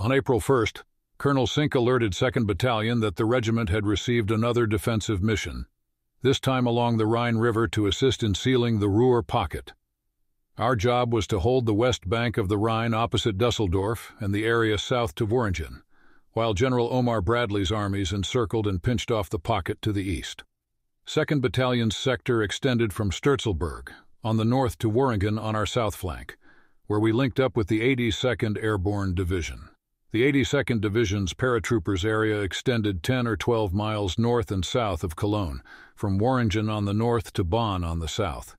On April 1st, Colonel Sink alerted 2nd Battalion that the regiment had received another defensive mission, this time along the Rhine River to assist in sealing the Ruhr pocket. Our job was to hold the west bank of the Rhine opposite Dusseldorf and the area south to Worringen, while General Omar Bradley's armies encircled and pinched off the pocket to the east. 2nd Battalion's sector extended from Sturzelberg, on the north to Worringen on our south flank, where we linked up with the 82nd Airborne Division. The 82nd Division's paratroopers area extended 10 or 12 miles north and south of Cologne, from Worringen on the north to Bonn on the south.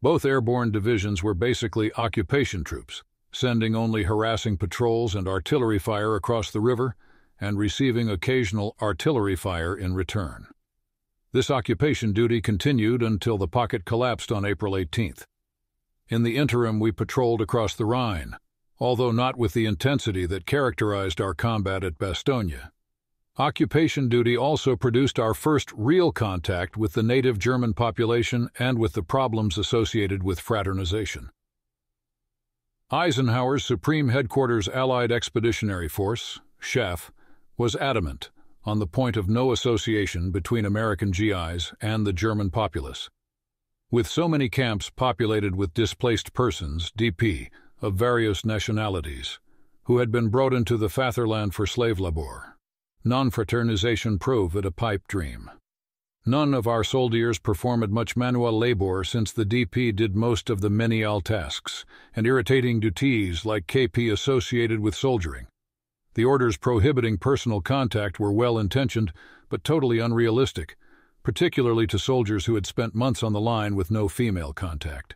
Both airborne divisions were basically occupation troops, sending only harassing patrols and artillery fire across the river and receiving occasional artillery fire in return. This occupation duty continued until the pocket collapsed on April 18th. In the interim, we patrolled across the Rhine, although not with the intensity that characterized our combat at Bastogne. Occupation duty also produced our first real contact with the native German population and with the problems associated with fraternization. Eisenhower's Supreme Headquarters Allied Expeditionary Force, SHAEF, was adamant on the point of no association between American GIs and the German populace. With so many camps populated with displaced persons, DP, of various nationalities, who had been brought into the fatherland for slave labor. Non-fraternization proved a pipe dream. None of our soldiers performed much manual labor since the DP did most of the menial tasks and irritating duties like KP associated with soldiering. The orders prohibiting personal contact were well-intentioned but totally unrealistic, particularly to soldiers who had spent months on the line with no female contact.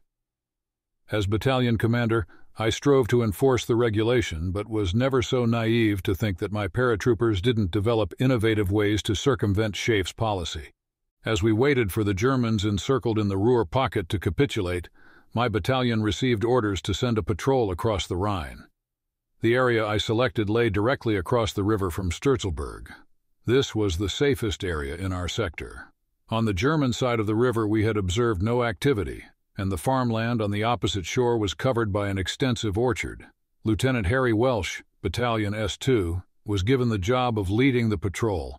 As battalion commander, I strove to enforce the regulation, but was never so naive to think that my paratroopers didn't develop innovative ways to circumvent SHAEF's policy. As we waited for the Germans encircled in the Ruhr pocket to capitulate, my battalion received orders to send a patrol across the Rhine. The area I selected lay directly across the river from Sturzelberg. This was the safest area in our sector. On the German side of the river we had observed no activity, and the farmland on the opposite shore was covered by an extensive orchard. Lieutenant Harry Welsh, Battalion S2, was given the job of leading the patrol,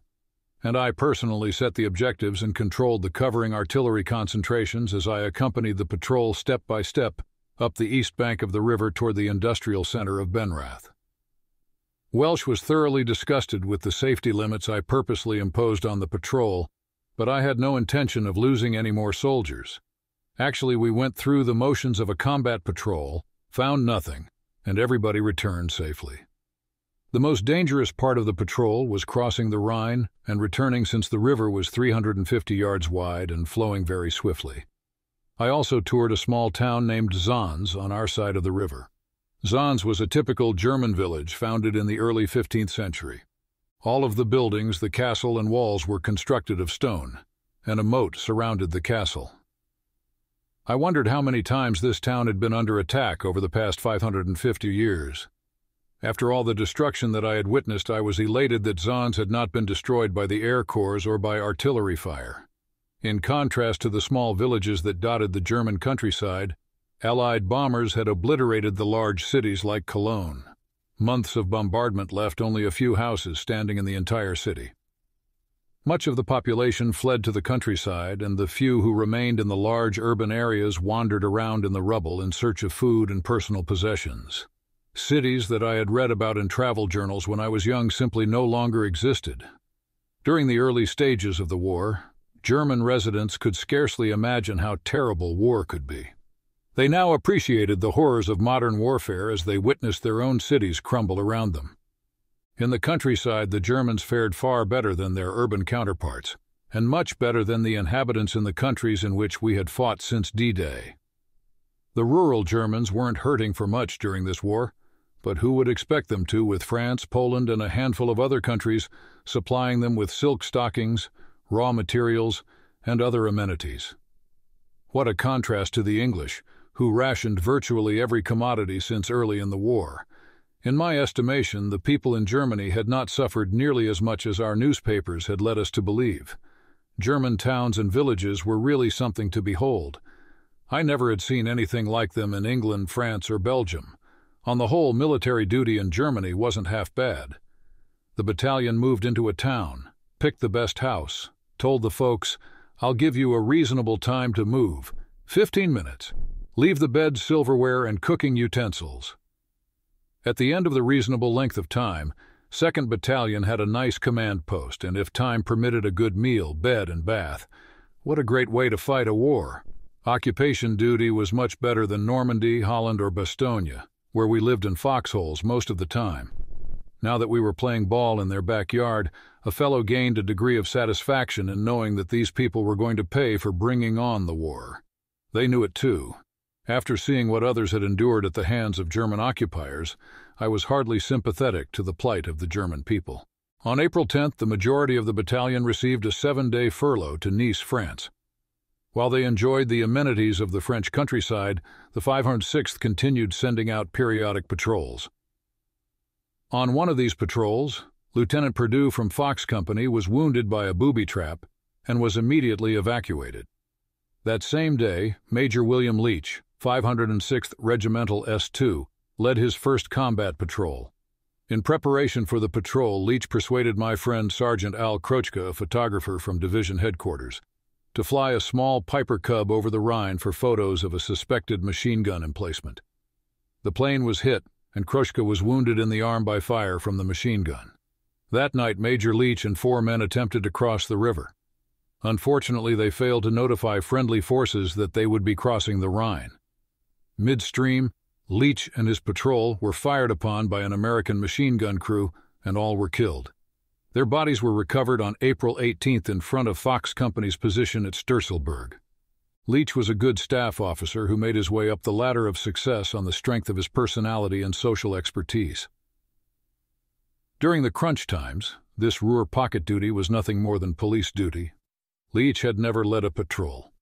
and I personally set the objectives and controlled the covering artillery concentrations as I accompanied the patrol step by step up the east bank of the river toward the industrial center of Benrath. Welsh was thoroughly disgusted with the safety limits I purposely imposed on the patrol, but I had no intention of losing any more soldiers. Actually, we went through the motions of a combat patrol, found nothing, and everybody returned safely. The most dangerous part of the patrol was crossing the Rhine and returning since the river was 350 yards wide and flowing very swiftly. I also toured a small town named Zons on our side of the river. Zons was a typical German village founded in the early 15th century. All of the buildings, the castle, and walls were constructed of stone, and a moat surrounded the castle. I wondered how many times this town had been under attack over the past 550 years. After all the destruction that I had witnessed, I was elated that Zons had not been destroyed by the air corps or by artillery fire. In contrast to the small villages that dotted the German countryside, Allied bombers had obliterated the large cities like Cologne. Months of bombardment left only a few houses standing in the entire city. Much of the population fled to the countryside, and the few who remained in the large urban areas wandered around in the rubble in search of food and personal possessions. Cities that I had read about in travel journals when I was young simply no longer existed. During the early stages of the war, German residents could scarcely imagine how terrible war could be. They now appreciated the horrors of modern warfare as they witnessed their own cities crumble around them. In the countryside, the Germans fared far better than their urban counterparts, and much better than the inhabitants in the countries in which we had fought since D-Day. The rural Germans weren't hurting for much during this war, but who would expect them to with France, Poland, and a handful of other countries supplying them with silk stockings, raw materials, and other amenities? What a contrast to the English, who rationed virtually every commodity since early in the war, in my estimation, the people in Germany had not suffered nearly as much as our newspapers had led us to believe. German towns and villages were really something to behold. I never had seen anything like them in England, France, or Belgium. On the whole, military duty in Germany wasn't half bad. The battalion moved into a town, picked the best house, told the folks, I'll give you a reasonable time to move 15 minutes. Leave the bed, silverware, and cooking utensils. At the end of the reasonable length of time, 2nd Battalion had a nice command post, and if time permitted a good meal, bed, and bath. What a great way to fight a war! Occupation duty was much better than Normandy, Holland, or Bastogne, where we lived in foxholes most of the time. Now that we were playing ball in their backyard, a fellow gained a degree of satisfaction in knowing that these people were going to pay for bringing on the war. They knew it too. After seeing what others had endured at the hands of German occupiers, I was hardly sympathetic to the plight of the German people. On April 10th, the majority of the battalion received a seven-day furlough to Nice, France. While they enjoyed the amenities of the French countryside, the 506th continued sending out periodic patrols. On one of these patrols, Lieutenant Perdue from Fox Company was wounded by a booby trap and was immediately evacuated. That same day, Major William Leach, 506th Regimental S2, led his first combat patrol. In preparation for the patrol, Leach persuaded my friend Sergeant Al Krochka, a photographer from division headquarters, to fly a small Piper Cub over the Rhine for photos of a suspected machine gun emplacement. The plane was hit and Krochka was wounded in the arm by fire from the machine gun. That night, Major Leach and four men attempted to cross the river. Unfortunately, they failed to notify friendly forces that they would be crossing the Rhine. Midstream, Leach and his patrol were fired upon by an American machine gun crew, and all were killed. Their bodies were recovered on April 18th in front of Fox Company's position at Sturzelberg. Leach was a good staff officer who made his way up the ladder of success on the strength of his personality and social expertise. During the crunch times, this Ruhr pocket duty was nothing more than police duty. Leach had never led a patrol.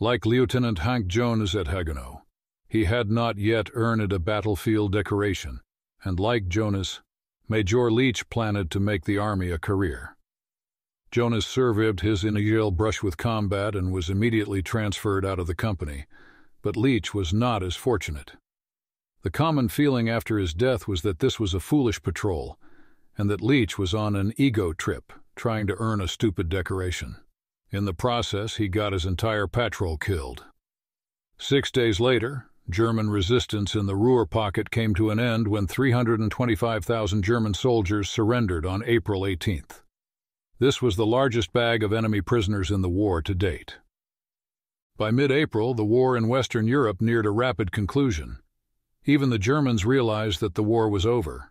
Like Lieutenant Hank Jones at Haguenau, he had not yet earned a battlefield decoration, and like Jones, Major Leach planned to make the Army a career. Jones survived his initial brush with combat and was immediately transferred out of the company, but Leach was not as fortunate. The common feeling after his death was that this was a foolish patrol, and that Leach was on an ego trip, trying to earn a stupid decoration. In the process, he got his entire patrol killed. Six days later, German resistance in the Ruhr pocket came to an end when 325,000 German soldiers surrendered on April 18th. This was the largest bag of enemy prisoners in the war to date. By mid-April, the war in Western Europe neared a rapid conclusion. Even the Germans realized that the war was over.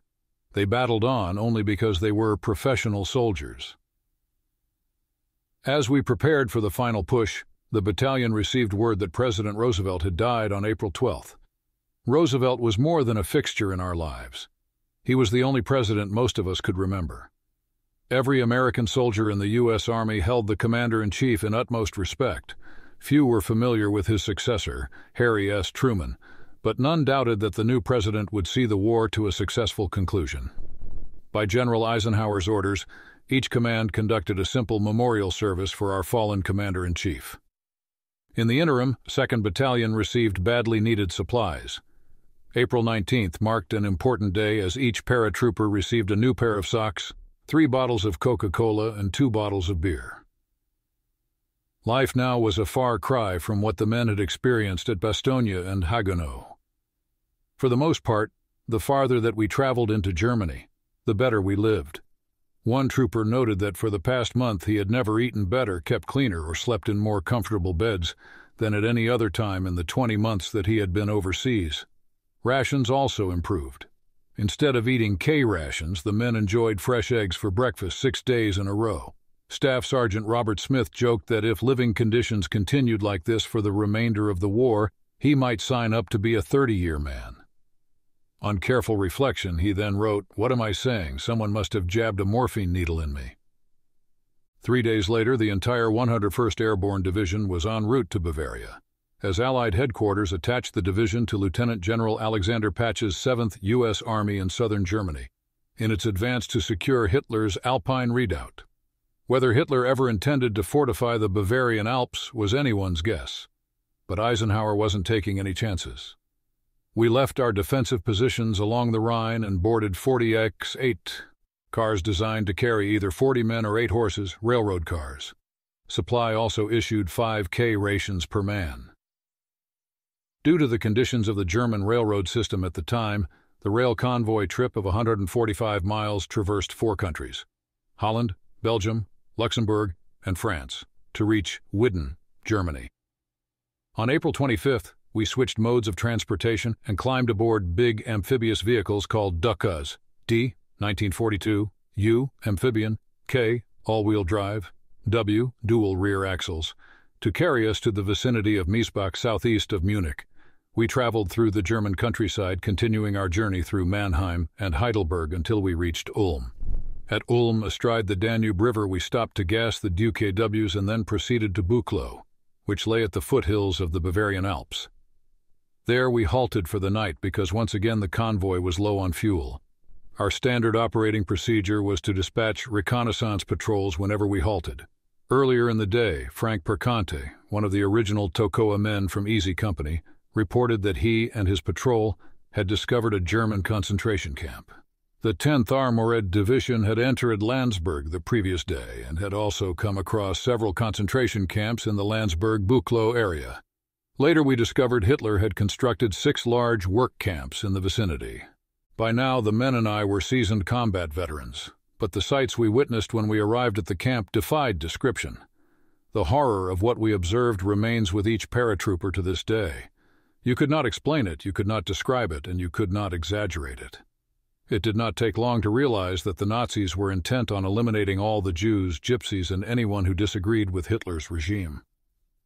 They battled on only because they were professional soldiers. As we prepared for the final push, the battalion received word that President Roosevelt had died on April 12th. Roosevelt was more than a fixture in our lives. He was the only president most of us could remember. Every American soldier in the U.S. Army held the Commander-in-Chief in utmost respect. Few were familiar with his successor, Harry S. Truman, but none doubted that the new president would see the war to a successful conclusion. By General Eisenhower's orders, each command conducted a simple memorial service for our fallen Commander-in-Chief. In the interim, 2nd Battalion received badly needed supplies. April 19th marked an important day as each paratrooper received a new pair of socks, three bottles of Coca-Cola, and two bottles of beer. Life now was a far cry from what the men had experienced at Bastogne and Haguenau. For the most part, the farther that we traveled into Germany, the better we lived. One trooper noted that for the past month he had never eaten better, kept cleaner, or slept in more comfortable beds than at any other time in the 20 months that he had been overseas. Rations also improved. Instead of eating K rations, the men enjoyed fresh eggs for breakfast six days in a row. Staff Sergeant Robert Smith joked that if living conditions continued like this for the remainder of the war, he might sign up to be a 30-year man. On careful reflection, he then wrote, What am I saying? Someone must have jabbed a morphine needle in me. Three days later, the entire 101st Airborne Division was en route to Bavaria as Allied headquarters attached the division to Lieutenant General Alexander Patch's 7th U.S. Army in southern Germany in its advance to secure Hitler's Alpine redoubt. Whether Hitler ever intended to fortify the Bavarian Alps was anyone's guess, but Eisenhower wasn't taking any chances. We left our defensive positions along the Rhine and boarded 40X8, cars designed to carry either 40 men or 8 horses, railroad cars. Supply also issued 5K rations per man. Due to the conditions of the German railroad system at the time, the rail convoy trip of 145 miles traversed four countries Holland, Belgium, Luxembourg, and France to reach Wieden, Germany. On April 25th, we switched modes of transportation and climbed aboard big amphibious vehicles called Duckers, D, 1942, U, amphibian, K, all-wheel drive, W, dual rear axles, to carry us to the vicinity of Miesbach southeast of Munich. We traveled through the German countryside, continuing our journey through Mannheim and Heidelberg until we reached Ulm. At Ulm, astride the Danube River, we stopped to gas the DKWs and then proceeded to Buchloe, which lay at the foothills of the Bavarian Alps. There we halted for the night because once again the convoy was low on fuel. Our standard operating procedure was to dispatch reconnaissance patrols whenever we halted. Earlier in the day, Frank Perconte, one of the original Toccoa men from Easy Company, reported that he and his patrol had discovered a German concentration camp. The 10th Armored Division had entered Landsberg the previous day and had also come across several concentration camps in the Landsberg-Buchloe area. Later we discovered Hitler had constructed six large work camps in the vicinity. By now the men and I were seasoned combat veterans, but the sights we witnessed when we arrived at the camp defied description. The horror of what we observed remains with each paratrooper to this day. You could not explain it, you could not describe it, and you could not exaggerate it. It did not take long to realize that the Nazis were intent on eliminating all the Jews, gypsies, and anyone who disagreed with Hitler's regime.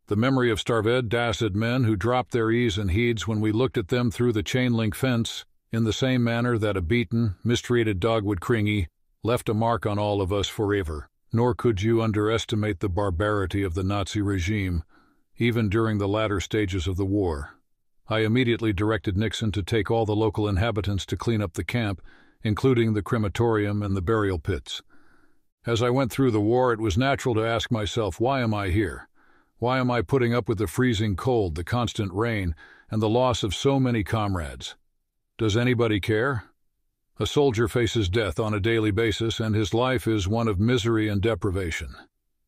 The memory of starved, dacid men who dropped their ease and heeds when we looked at them through the chain link fence, in the same manner that a beaten, mistreated dog would cringy, left a mark on all of us forever. Nor could you underestimate the barbarity of the Nazi regime, even during the latter stages of the war. I immediately directed Nixon to take all the local inhabitants to clean up the camp, including the crematorium and the burial pits. As I went through the war, it was natural to ask myself, why am I here? Why am I putting up with the freezing cold, the constant rain, and the loss of so many comrades? Does anybody care? A soldier faces death on a daily basis, and his life is one of misery and deprivation.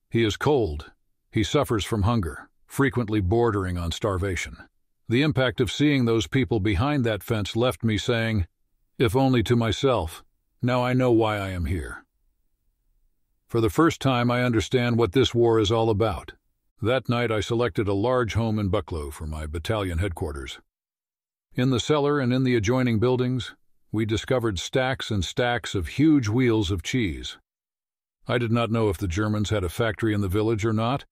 He is cold. He suffers from hunger, frequently bordering on starvation. The impact of seeing those people behind that fence left me saying, if only to myself, now I know why I am here. For the first time, I understand what this war is all about. That night, I selected a large home in Buchloe for my battalion headquarters. In the cellar and in the adjoining buildings, we discovered stacks and stacks of huge wheels of cheese. I did not know if the Germans had a factory in the village or not,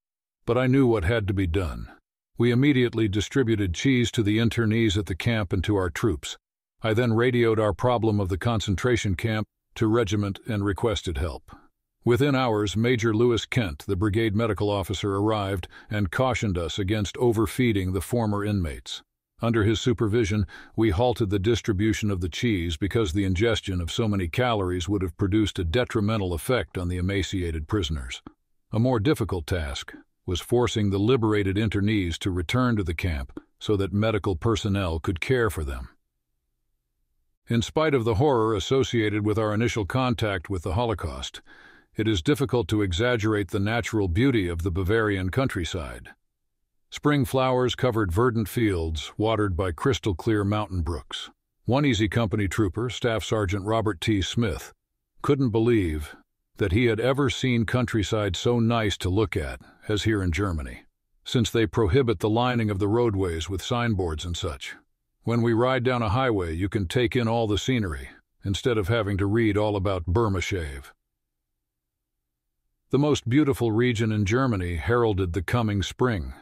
but I knew what had to be done. We immediately distributed cheese to the internees at the camp and to our troops. I then radioed our problem of the concentration camp to regiment and requested help. Within hours, Major Lewis Kent, the brigade medical officer, arrived and cautioned us against overfeeding the former inmates. Under his supervision, we halted the distribution of the cheese because the ingestion of so many calories would have produced a detrimental effect on the emaciated prisoners. A more difficult task was forcing the liberated internees to return to the camp so that medical personnel could care for them. In spite of the horror associated with our initial contact with the Holocaust, it is difficult to exaggerate the natural beauty of the Bavarian countryside. Spring flowers covered verdant fields, watered by crystal clear mountain brooks. One Easy Company trooper, Staff Sergeant Robert T. Smith, couldn't believe that he had ever seen countryside so nice to look at as here in Germany, since they prohibit the lining of the roadways with signboards and such. When we ride down a highway, you can take in all the scenery, instead of having to read all about Burma shave. The most beautiful region in Germany heralded the coming spring.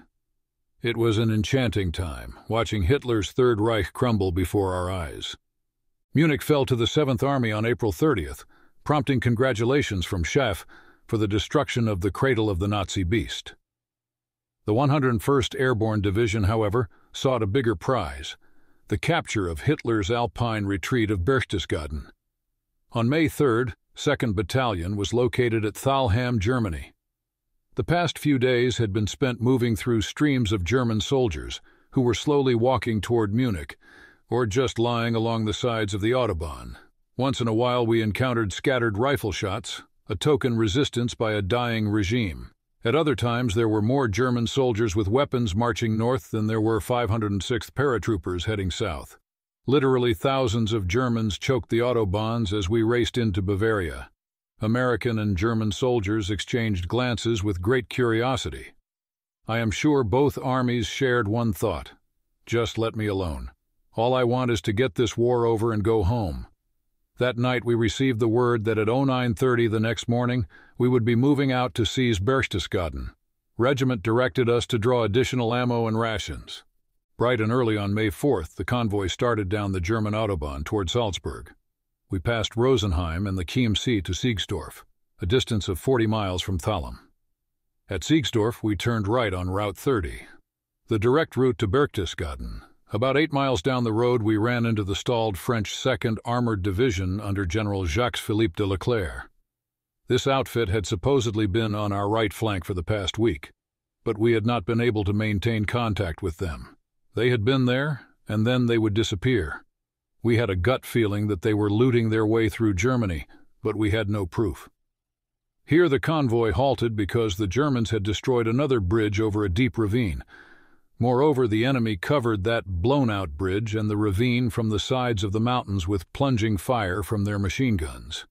It was an enchanting time, watching Hitler's Third Reich crumble before our eyes. Munich fell to the Seventh Army on April 30th, prompting congratulations from SHAEF for the destruction of the cradle of the Nazi beast. The 101st Airborne Division, however, sought a bigger prize the capture of Hitler's Alpine retreat of Berchtesgaden. On May 3rd, 2nd Battalion was located at Thalheim, Germany. The past few days had been spent moving through streams of German soldiers who were slowly walking toward Munich, or just lying along the sides of the Autobahn. Once in a while we encountered scattered rifle shots, a token resistance by a dying regime. At other times there were more German soldiers with weapons marching north than there were 506th paratroopers heading south. Literally thousands of Germans choked the Autobahns as we raced into Bavaria. American and German soldiers exchanged glances with great curiosity. I am sure both armies shared one thought. Just let me alone. All I want is to get this war over and go home. That night we received the word that at 0930 the next morning we would be moving out to seize Berchtesgaden. Regiment directed us to draw additional ammo and rations. Bright and early on May 4th, the convoy started down the German Autobahn toward Salzburg. We passed Rosenheim and the Chiemsee to Siegsdorf, a distance of 40 miles from Thalheim. At Siegsdorf, we turned right on Route 30, the direct route to Berchtesgaden. About eight miles down the road, we ran into the stalled French 2nd Armored Division under General Jacques-Philippe de Leclerc. This outfit had supposedly been on our right flank for the past week, but we had not been able to maintain contact with them. They had been there, and then they would disappear. We had a gut feeling that they were looting their way through Germany, but we had no proof. Here the convoy halted because the Germans had destroyed another bridge over a deep ravine. Moreover, the enemy covered that blown-out bridge and the ravine from the sides of the mountains with plunging fire from their machine guns.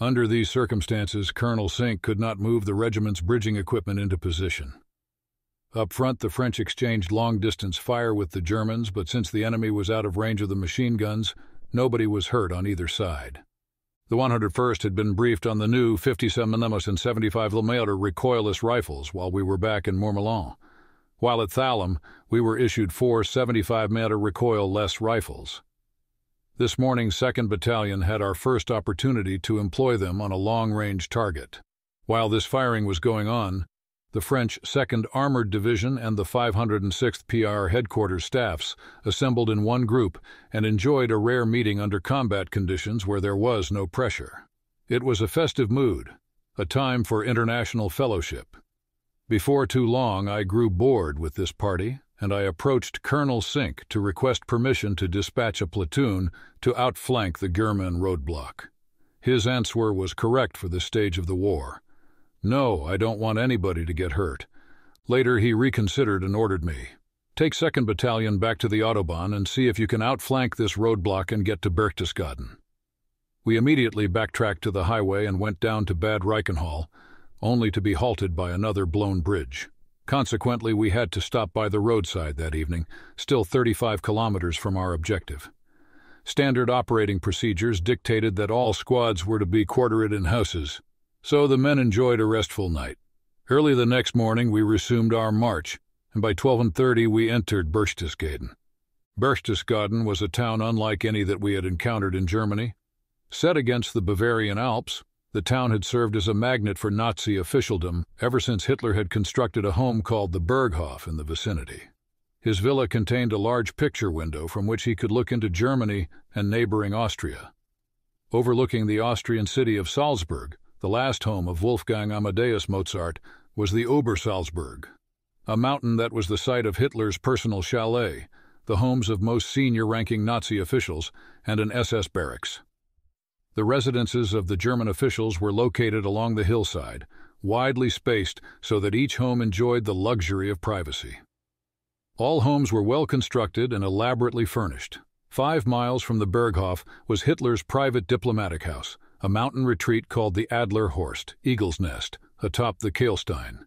Under these circumstances, Colonel Sink could not move the regiment's bridging equipment into position. Up front, the French exchanged long-distance fire with the Germans, but since the enemy was out of range of the machine guns, nobody was hurt on either side. The 101st had been briefed on the new 57 mm and 75 mm recoilless rifles while we were back in Mourmelon. While at Thalheim, we were issued four 75 mm recoil-less rifles. This morning, 2nd Battalion had our first opportunity to employ them on a long-range target. While this firing was going on, the French 2nd Armored Division and the 506th PR headquarters staffs assembled in one group and enjoyed a rare meeting under combat conditions where there was no pressure. It was a festive mood, a time for international fellowship. Before too long, I grew bored with this party, and I approached Colonel Sink to request permission to dispatch a platoon to outflank the German roadblock. His answer was correct for this stage of the war. No, I don't want anybody to get hurt. Later, he reconsidered and ordered me. Take 2nd Battalion back to the Autobahn and see if you can outflank this roadblock and get to Berchtesgaden. We immediately backtracked to the highway and went down to Bad Reichenhall, only to be halted by another blown bridge. Consequently, we had to stop by the roadside that evening, still 35 kilometers from our objective. Standard operating procedures dictated that all squads were to be quartered in houses, so the men enjoyed a restful night. Early the next morning we resumed our march, and by 12:30 we entered Berchtesgaden. Berchtesgaden was a town unlike any that we had encountered in Germany. Set against the Bavarian Alps, the town had served as a magnet for Nazi officialdom ever since Hitler had constructed a home called the Berghof in the vicinity. His villa contained a large picture window from which he could look into Germany and neighboring Austria. Overlooking the Austrian city of Salzburg, the last home of Wolfgang Amadeus Mozart was the Obersalzberg, a mountain that was the site of Hitler's personal chalet, the homes of most senior-ranking Nazi officials, and an SS barracks. The residences of the German officials were located along the hillside, widely spaced so that each home enjoyed the luxury of privacy. All homes were well constructed and elaborately furnished. Five miles from the Berghof was Hitler's private diplomatic house, a mountain retreat called the Adlerhorst, Eagle's Nest, atop the Kehlstein.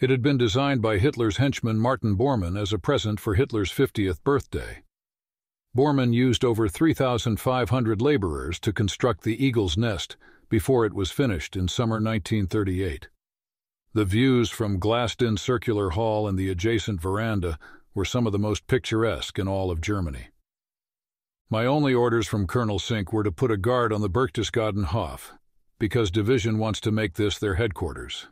It had been designed by Hitler's henchman Martin Bormann as a present for Hitler's 50th birthday. Bormann used over 3,500 laborers to construct the Eagle's Nest before it was finished in summer 1938. The views from glassed-in circular hall and the adjacent veranda were some of the most picturesque in all of Germany. My only orders from Colonel Sink were to put a guard on the Berchtesgaden Hof, because Division wants to make this their headquarters.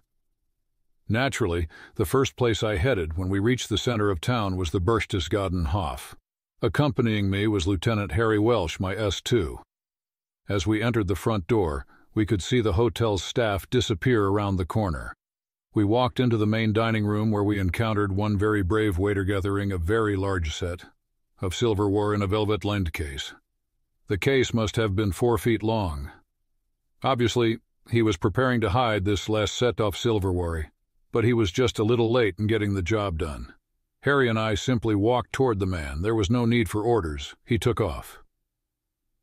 Naturally, the first place I headed when we reached the center of town was the Berchtesgaden Hof. Accompanying me was Lieutenant Harry Welsh, my S2. As we entered the front door, we could see the hotel's staff disappear around the corner. We walked into the main dining room where we encountered one very brave waiter gathering a very large set of silverware in a velvet lined case. The case must have been four feet long. Obviously, he was preparing to hide this last set of silverware, but he was just a little late in getting the job done. Harry and I simply walked toward the man. There was no need for orders. He took off.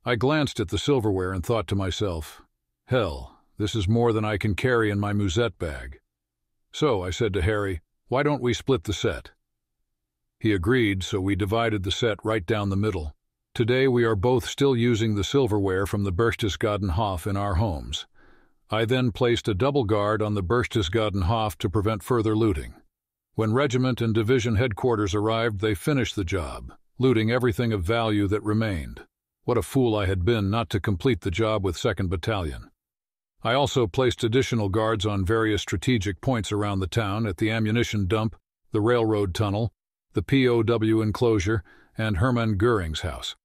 I glanced at the silverware and thought to myself, Hell, this is more than I can carry in my musette bag. So I said to Harry, Why don't we split the set? He agreed, so we divided the set right down the middle. Today we are both still using the silverware from the Berchtesgaden Hof in our homes. I then placed a double guard on the Berchtesgaden Hof to prevent further looting. When regiment and division headquarters arrived, they finished the job, looting everything of value that remained. What a fool I had been not to complete the job with 2nd Battalion. I also placed additional guards on various strategic points around the town at the ammunition dump, the railroad tunnel, the POW enclosure, and Hermann Goering's house.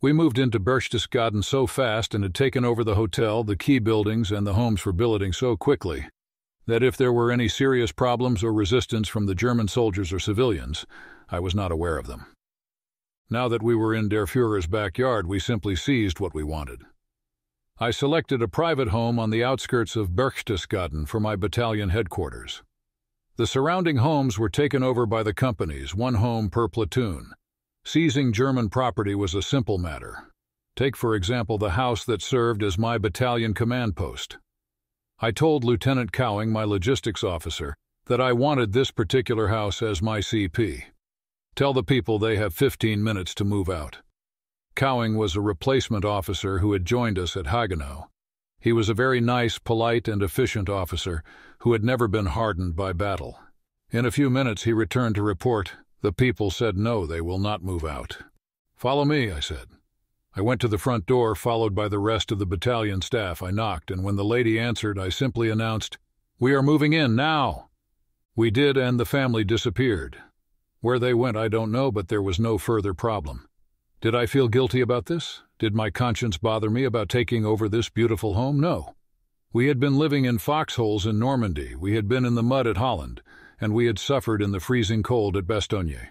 We moved into Berchtesgaden so fast and had taken over the hotel, the key buildings, and the homes for billeting so quickly that if there were any serious problems or resistance from the German soldiers or civilians, I was not aware of them. Now that we were in Der Fuhrer's backyard, we simply seized what we wanted. I selected a private home on the outskirts of Berchtesgaden for my battalion headquarters. The surrounding homes were taken over by the companies, one home per platoon. Seizing German property was a simple matter. Take, for example, the house that served as my battalion command post. I told Lieutenant Cowing, my logistics officer, that I wanted this particular house as my CP. Tell the people they have 15 minutes to move out. Cowing was a replacement officer who had joined us at Haguenau. He was a very nice, polite, and efficient officer who had never been hardened by battle. In a few minutes he returned to report, the people said no, they will not move out. Follow me, I said. I went to the front door, followed by the rest of the battalion staff. I knocked, and when the lady answered, I simply announced, We are moving in now. We did, and the family disappeared. Where they went, I don't know, but there was no further problem. Did I feel guilty about this? Did my conscience bother me about taking over this beautiful home? No. We had been living in foxholes in Normandy, we had been in the mud at Holland, and we had suffered in the freezing cold at Bastogne.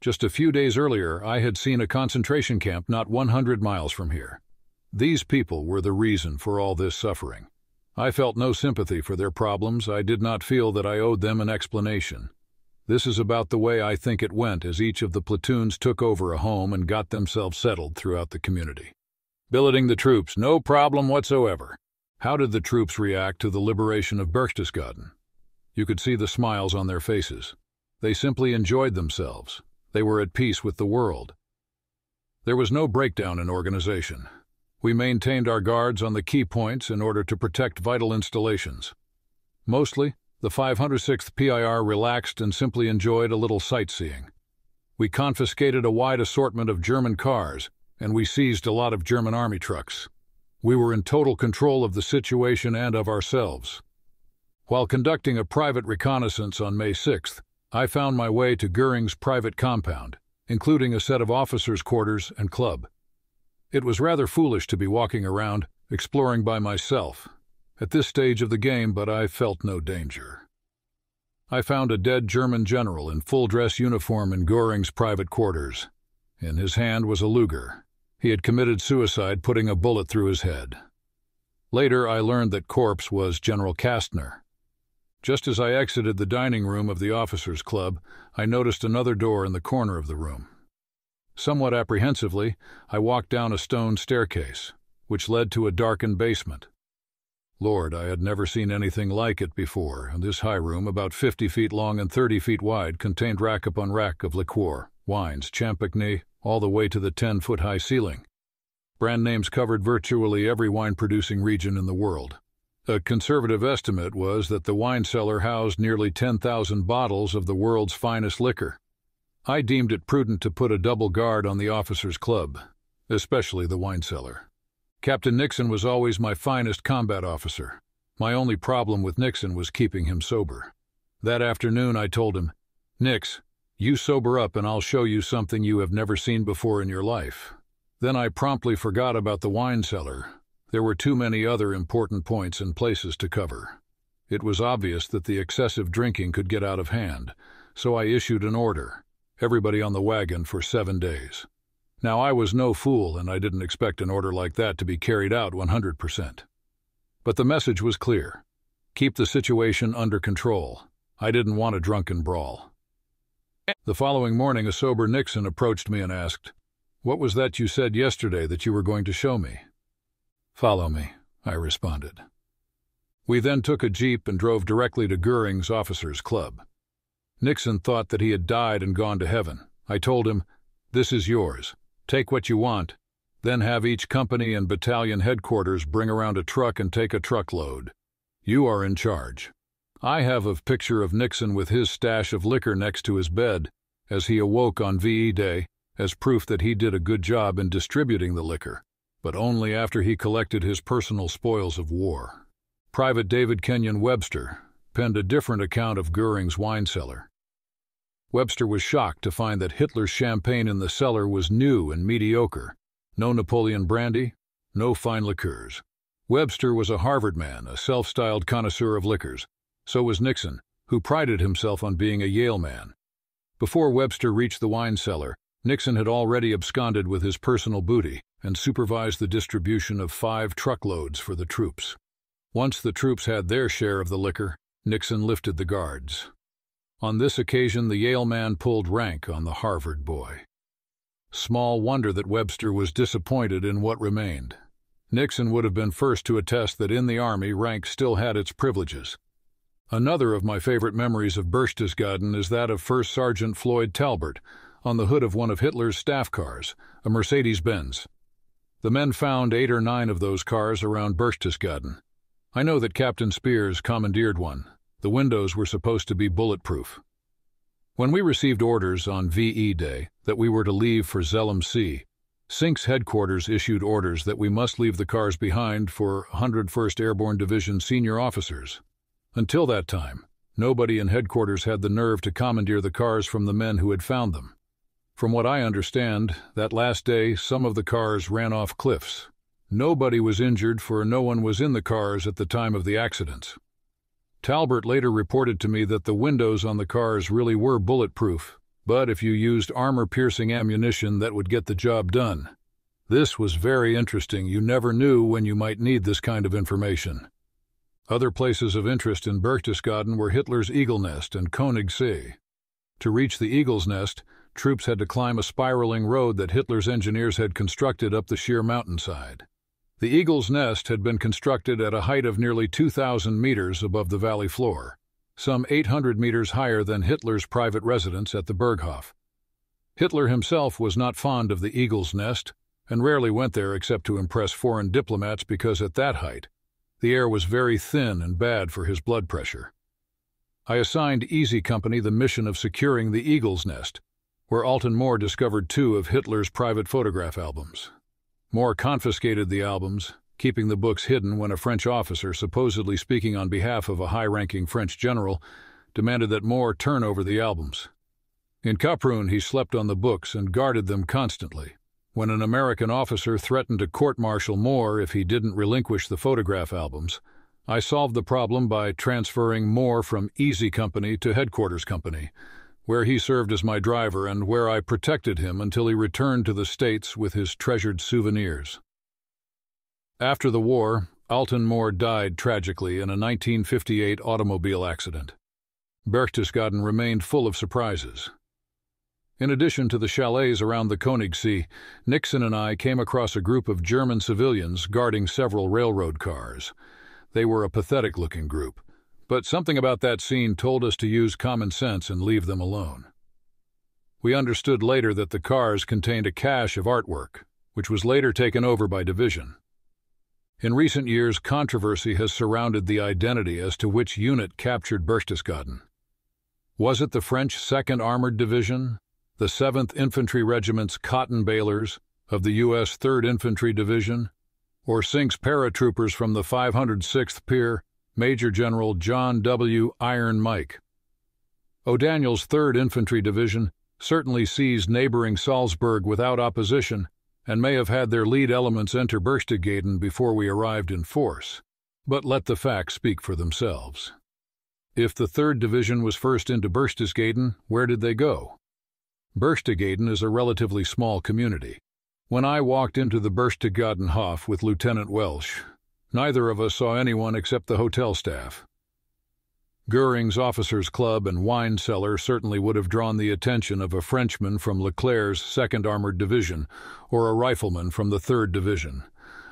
Just a few days earlier, I had seen a concentration camp not 100 miles from here. These people were the reason for all this suffering. I felt no sympathy for their problems. I did not feel that I owed them an explanation. This is about the way I think it went as each of the platoons took over a home and got themselves settled throughout the community. Billeting the troops, no problem whatsoever. How did the troops react to the liberation of Berchtesgaden? You could see the smiles on their faces. They simply enjoyed themselves. They were at peace with the world. There was no breakdown in organization. We maintained our guards on the key points in order to protect vital installations. Mostly, the 506th PIR relaxed and simply enjoyed a little sightseeing. We confiscated a wide assortment of German cars, and we seized a lot of German army trucks. We were in total control of the situation and of ourselves. While conducting a private reconnaissance on May 6th, I found my way to Goering's private compound, including a set of officers' quarters and club. It was rather foolish to be walking around, exploring by myself, at this stage of the game, but I felt no danger. I found a dead German general in full dress uniform in Goering's private quarters. In his hand was a Luger. He had committed suicide putting a bullet through his head. Later, I learned that corpse was General Kastner, just as I exited the dining room of the officers' club, I noticed another door in the corner of the room. Somewhat apprehensively, I walked down a stone staircase, which led to a darkened basement. Lord, I had never seen anything like it before, and this high room, about fifty feet long and thirty feet wide, contained rack upon rack of liqueur, wines, champagne, all the way to the ten-foot high ceiling. Brand names covered virtually every wine-producing region in the world. A conservative estimate was that the wine cellar housed nearly 10,000 bottles of the world's finest liquor. I deemed it prudent to put a double guard on the officers' club, especially the wine cellar. Captain Nixon was always my finest combat officer. My only problem with Nixon was keeping him sober. That afternoon I told him, Nix, you sober up and I'll show you something you have never seen before in your life. Then I promptly forgot about the wine cellar, there were too many other important points and places to cover. It was obvious that the excessive drinking could get out of hand, so I issued an order. everybody on the wagon for seven days. Now, I was no fool, and I didn't expect an order like that to be carried out 100%. But the message was clear keep the situation under control. I didn't want a drunken brawl. The following morning, a sober Nixon approached me and asked, What was that you said yesterday that you were going to show me? Follow me, I responded. We then took a jeep and drove directly to Goering's officers' club. Nixon thought that he had died and gone to heaven. I told him, This is yours. Take what you want, then have each company and battalion headquarters bring around a truck and take a truckload. You are in charge. I have a picture of Nixon with his stash of liquor next to his bed as he awoke on VE Day as proof that he did a good job in distributing the liquor, but only after he collected his personal spoils of war. Private David Kenyon Webster penned a different account of Goering's wine cellar. Webster was shocked to find that Hitler's champagne in the cellar was new and mediocre. No Napoleon brandy, no fine liqueurs. Webster was a Harvard man, a self styled connoisseur of liquors. So was Nixon, who prided himself on being a Yale man. Before Webster reached the wine cellar, Nixon had already absconded with his personal booty and supervised the distribution of five truckloads for the troops. Once the troops had their share of the liquor, Nixon lifted the guards. On this occasion, the Yale man pulled rank on the Harvard boy. Small wonder that Webster was disappointed in what remained. Nixon would have been first to attest that in the Army rank still had its privileges. Another of my favorite memories of Berchtesgaden is that of First Sergeant Floyd Talbert on the hood of one of Hitler's staff cars, a Mercedes Benz. The men found eight or nine of those cars around Berchtesgaden. I know that Captain Speirs commandeered one, the windows were supposed to be bulletproof. When we received orders on VE Day that we were to leave for Zell C, SINK's headquarters issued orders that we must leave the cars behind for 101st Airborne Division senior officers. Until that time, nobody in headquarters had the nerve to commandeer the cars from the men who had found them. From what I understand, that last day some of the cars ran off cliffs. Nobody was injured, for no one was in the cars at the time of the accidents. Talbert later reported to me that the windows on the cars really were bulletproof, but if you used armor piercing ammunition, that would get the job done. This was very interesting. You never knew when you might need this kind of information. Other places of interest in Berchtesgaden were Hitler's Eagle Nest and Königssee. To reach the Eagle's Nest, troops had to climb a spiraling road that Hitler's engineers had constructed up the sheer mountainside. The Eagle's Nest had been constructed at a height of nearly 2,000 meters above the valley floor, some 800 meters higher than Hitler's private residence at the Berghof. Hitler himself was not fond of the Eagle's Nest and rarely went there except to impress foreign diplomats because at that height, the air was very thin and bad for his blood pressure. I assigned Easy Company the mission of securing the Eagle's Nest, where Alton Moore discovered two of Hitler's private photograph albums. Moore confiscated the albums, keeping the books hidden when a French officer, supposedly speaking on behalf of a high ranking French general, demanded that Moore turn over the albums. In Kaprun, he slept on the books and guarded them constantly. When an American officer threatened to court martial Moore if he didn't relinquish the photograph albums, I solved the problem by transferring Moore from Easy Company to Headquarters Company, where he served as my driver and where I protected him until he returned to the States with his treasured souvenirs. After the war, Alton Moore died tragically in a 1958 automobile accident. Berchtesgaden remained full of surprises. In addition to the chalets around the Königssee, Nixon and I came across a group of German civilians guarding several railroad cars. They were a pathetic looking group but something about that scene told us to use common sense and leave them alone. We understood later that the cars contained a cache of artwork, which was later taken over by Division. In recent years, controversy has surrounded the identity as to which unit captured Berchtesgaden. Was it the French 2nd Armored Division, the 7th Infantry Regiment's Cottonbalers of the U.S. 3rd Infantry Division, or SINK's paratroopers from the 506th Pier Major General John W. Iron Mike. O'Daniel's 3rd Infantry Division certainly seized neighboring Salzburg without opposition and may have had their lead elements enter Berchtesgaden before we arrived in force, but let the facts speak for themselves. If the 3rd Division was first into Berchtesgaden, where did they go? Berchtesgaden is a relatively small community. When I walked into the Berchtesgaden Hof with Lieutenant Welsh, neither of us saw anyone except the hotel staff. Goering's Officers' Club and wine cellar certainly would have drawn the attention of a Frenchman from Leclerc's 2nd Armored Division or a rifleman from the 3rd Division.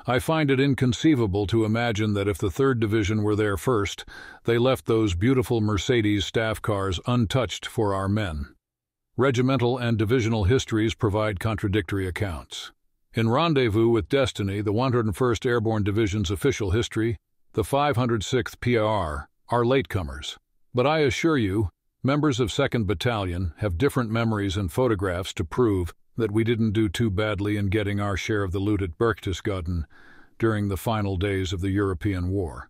I find it inconceivable to imagine that if the 3rd Division were there first, they left those beautiful Mercedes staff cars untouched for our men. Regimental and divisional histories provide contradictory accounts. In Rendezvous with Destiny, the 101st Airborne Division's official history, the 506th PIR are latecomers. But I assure you, members of 2nd Battalion have different memories and photographs to prove that we didn't do too badly in getting our share of the loot at Berchtesgaden during the final days of the European War.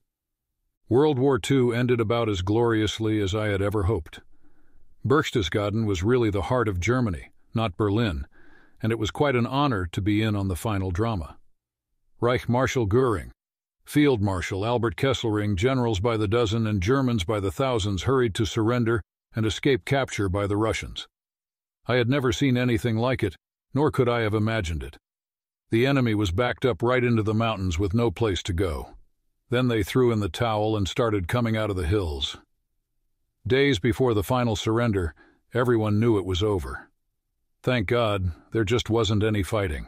World War II ended about as gloriously as I had ever hoped. Berchtesgaden was really the heart of Germany, not Berlin, and it was quite an honor to be in on the final drama. Reich Marshal Goering, Field Marshal Albert Kesselring, generals by the dozen and Germans by the thousands hurried to surrender and escape capture by the Russians. I had never seen anything like it, nor could I have imagined it. The enemy was backed up right into the mountains with no place to go. Then they threw in the towel and started coming out of the hills. Days before the final surrender, everyone knew it was over. Thank God, there just wasn't any fighting.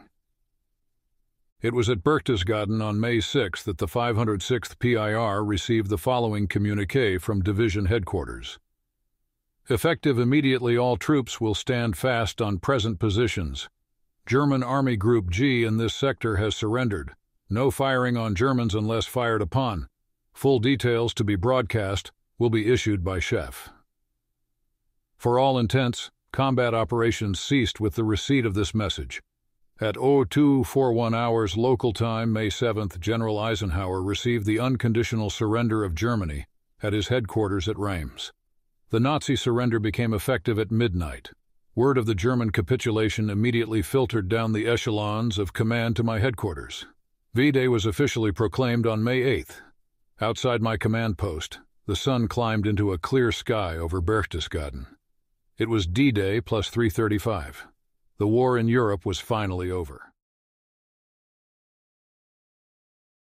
It was at Berchtesgaden on May 6 that the 506th PIR received the following communique from Division Headquarters. Effective immediately, all troops will stand fast on present positions. German Army Group G in this sector has surrendered. No firing on Germans unless fired upon. Full details to be broadcast will be issued by SHAEF. For all intents, combat operations ceased with the receipt of this message. At 0241 hours local time, May 7th, General Eisenhower received the unconditional surrender of Germany at his headquarters at Reims. The Nazi surrender became effective at midnight. Word of the German capitulation immediately filtered down the echelons of command to my headquarters. V-Day was officially proclaimed on May 8th. Outside my command post, the sun climbed into a clear sky over Berchtesgaden. It was D-Day plus 335. The war in Europe was finally over.